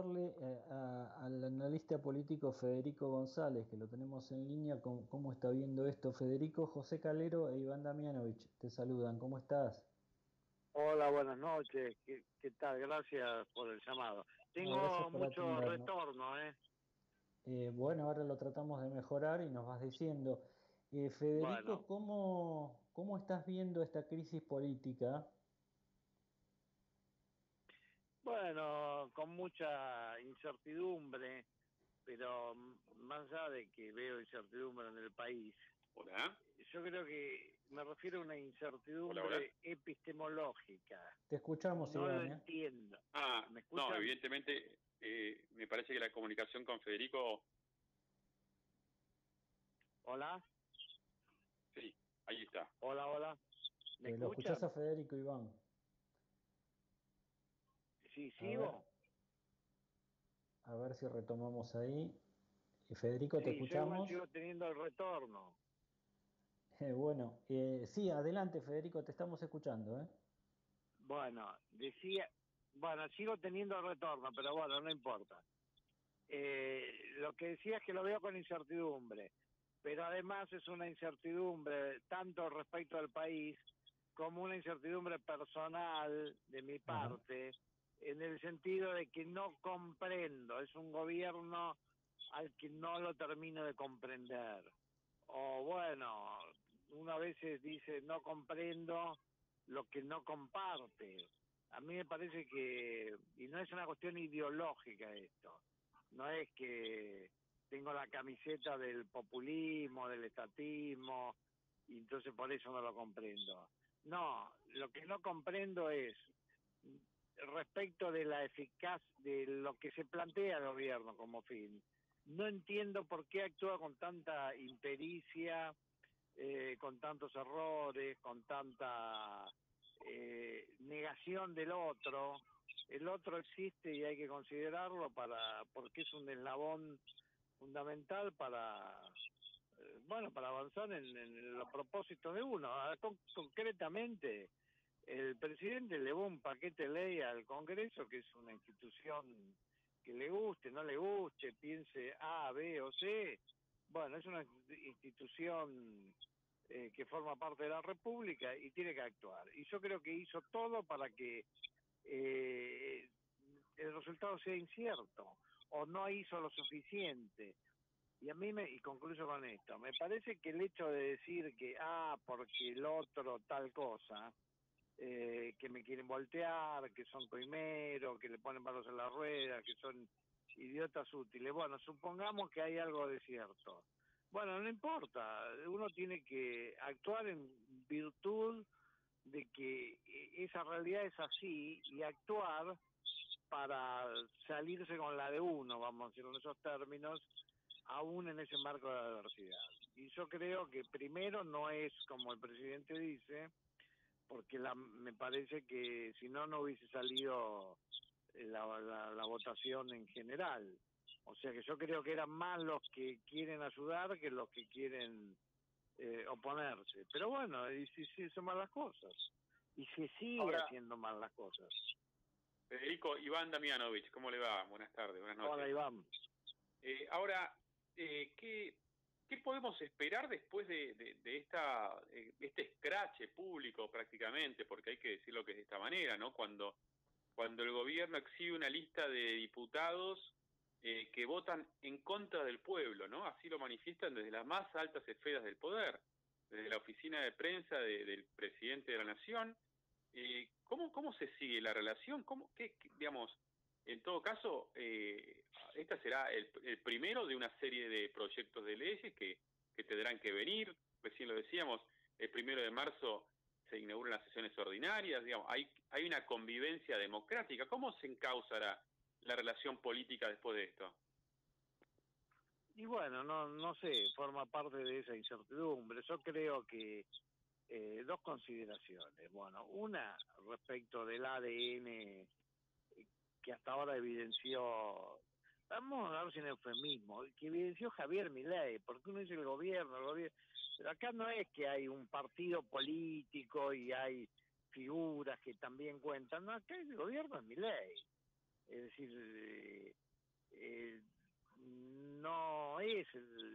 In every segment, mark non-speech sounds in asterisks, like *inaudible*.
preguntarle eh, al analista político Federico González, que lo tenemos en línea, cómo, está viendo esto. Federico, José Calero e Iván Damianovich te saludan. ¿Cómo estás? Hola, buenas noches. ¿Qué, tal? Gracias por el llamado. Tengo mucho retorno, ¿eh? ¿eh? Bueno, ahora lo tratamos de mejorar y nos vas diciendo. Eh, Federico, ¿cómo, ¿cómo estás viendo esta crisis política? Bueno, con mucha incertidumbre, pero más allá de que veo incertidumbre en el país, Hola. yo creo que me refiero a una incertidumbre epistemológica. Te escuchamos, No lo ¿eh? entiendo. Ah, no, evidentemente eh, me parece que la comunicación con Federico... Hola. Sí, ahí está. Hola, hola. ¿Me eh, ¿Lo escuchás a Federico, Iván? Sí, sigo. A ver, si retomamos ahí. Y Federico, ¿te escuchamos? Yo sigo teniendo el retorno. *laughs* Eh, bueno, eh, sí, adelante Federico, te estamos escuchando. ¿eh? Bueno, decía, bueno, sigo teniendo el retorno, pero bueno, no importa. Eh, lo que decía es que lo veo con incertidumbre, pero además es una incertidumbre tanto respecto al país como una incertidumbre personal de mi parte en el sentido de que no comprendo, es un gobierno al que no lo termino de comprender. O bueno, una veces dice no comprendo lo que no comparte. A mí me parece que, y no es una cuestión ideológica esto, no es que tengo la camiseta del populismo, del estatismo, y entonces por eso no lo comprendo. No, lo que no comprendo es respecto de la eficaz de lo que se plantea el gobierno como fin. No entiendo por qué actúa con tanta impericia, eh, con tantos errores, con tanta eh, negación del otro. El otro existe y hay que considerarlo para porque es un eslabón fundamental para eh, bueno para avanzar en, los propósitos de uno. Ah, concretamente, el presidente llevó un paquete de ley al Congreso, que es una institución que le guste, no le guste, piense A, B o C. Bueno, es una institución eh, que forma parte de la República y tiene que actuar. Y yo creo que hizo todo para que eh, el resultado sea incierto o no hizo lo suficiente. Y a mí me, y concluyo con esto, me parece que el hecho de decir que, ah, porque el otro tal cosa, eh, que me quieren voltear, que son coimeros, que le ponen palos en la rueda, que son idiotas útiles. Bueno, supongamos que hay algo de cierto. Bueno, no importa, uno tiene que actuar en virtud de que esa realidad es así y actuar para salirse con la de uno, vamos a decir en esos términos, aún en ese marco de adversidad. Y yo creo que primero no es como el presidente dice, porque la, me parece que si no, no hubiese salido la, la, votación en general. O sea que yo creo que eran más los que quieren ayudar que los que quieren eh, oponerse. Pero bueno, y si se hizo mal las cosas. Y se sigue haciendo mal las cosas. Federico, Iván Damianovich, ¿cómo le va? Buenas tardes, buenas noches. Hola, Iván. Eh, ahora, eh, ¿qué, ¿Qué podemos esperar después de, esta, este escrache público prácticamente? Porque hay que decirlo que es de esta manera, ¿no? Cuando, cuando el gobierno exhibe una lista de diputados eh, que votan en contra del pueblo, ¿no? Así lo manifiestan desde las más altas esferas del poder, desde la oficina de prensa del presidente de la Nación. Eh, ¿cómo, ¿Cómo se sigue la relación? ¿Cómo, qué, digamos, en todo caso, eh, este será el, primero de una serie de proyectos de leyes que, tendrán que venir. Recién lo decíamos, el primero de marzo se inauguran las sesiones ordinarias. Digamos, hay, una convivencia democrática. ¿Cómo se encauzará la relación política después de esto? Y bueno, no, sé, forma parte de esa incertidumbre. Yo creo que eh, dos consideraciones. Bueno, una respecto del ADN que hasta ahora evidenció, vamos a hablar sin eufemismo, que evidenció Javier Milei, porque uno dice el gobierno, el gobierno, pero acá no es que hay un partido político y hay figuras que también cuentan, no, acá el gobierno es Milei, es decir, eh, eh, no es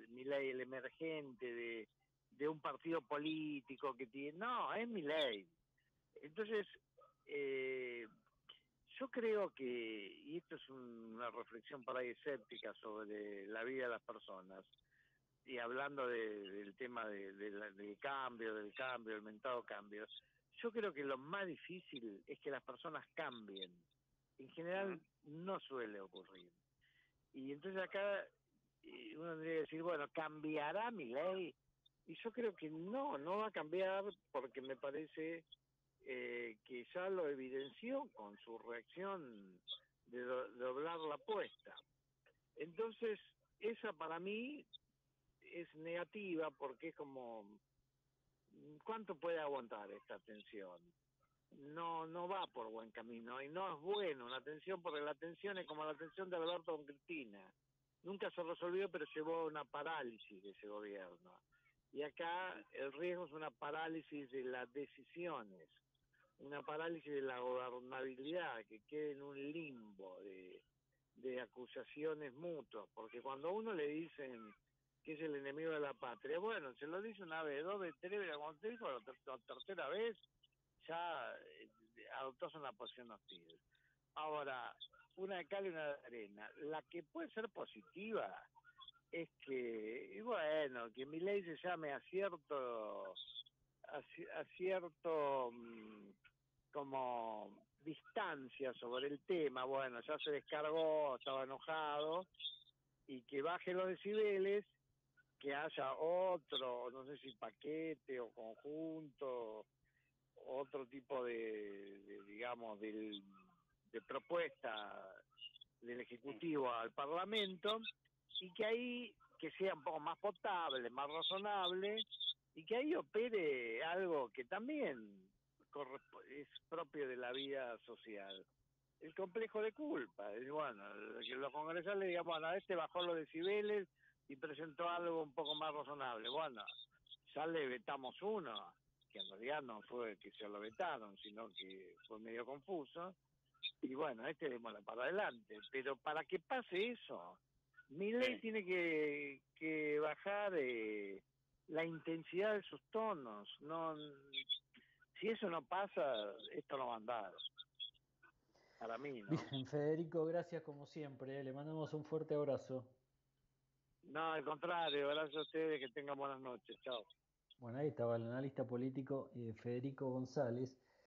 Milei el emergente de, de un partido político que tiene, no, es Milei. Entonces, eh, yo creo que, y esto es una reflexión por ahí escéptica sobre la vida de las personas, y hablando del tema del cambio, del cambio, del mentado cambio, yo creo que lo más difícil es que las personas cambien. En general no suele ocurrir. Y entonces acá eh, uno tendría que decir, bueno, ¿cambiará mi ley? Y yo creo que no, no va a cambiar porque me parece eh, que ya lo evidenció con su reacción de doblar la apuesta. Entonces, esa para mí es negativa porque es como, ¿cuánto puede aguantar esta tensión? No, no va por buen camino y no es bueno la tensión porque la tensión es como la tensión de Alberto con Cristina. Nunca se resolvió, pero llevó a una parálisis de ese gobierno. Y acá el riesgo es una parálisis de las decisiones una parálisis de la gobernabilidad, que quede en un limbo de, de acusaciones mutuas, porque cuando a uno le dicen que es el enemigo de la patria, bueno, se lo dice una vez, dos veces, tres veces, cuando te dijo la, tercera vez, ya eh, adoptó una posición hostil. Ahora, una de cal y una de arena. La que puede ser positiva es que, bueno, que mi ley se llame a cierto, mm, como distancia sobre el tema, bueno, ya se descargó, estaba enojado, y que baje los decibeles, que haya otro, no sé si paquete o conjunto, otro tipo de, digamos, de propuesta del Ejecutivo al Parlamento, y que ahí que sea un poco más potable, más razonable, y que ahí opere algo que también es propio de la vida social. El complejo de culpa. Es, bueno, que los congresales digan, bueno, este bajó los decibeles y presentó algo un poco más razonable. Bueno, ya le vetamos uno, que en realidad no fue que se lo vetaron, sino que fue medio confuso. Y bueno, este démosla para adelante. Pero para que pase eso, mi ley tiene que, que bajar eh, la intensidad de sus tonos. No si eso no pasa, esto no va a andar. Para mí, ¿no? Bien, Federico, gracias como siempre. ¿eh? Le mandamos un fuerte abrazo. No, al contrario, gracias a ustedes, que tengan buenas noches. Chao. Bueno, ahí estaba el analista político eh, Federico González.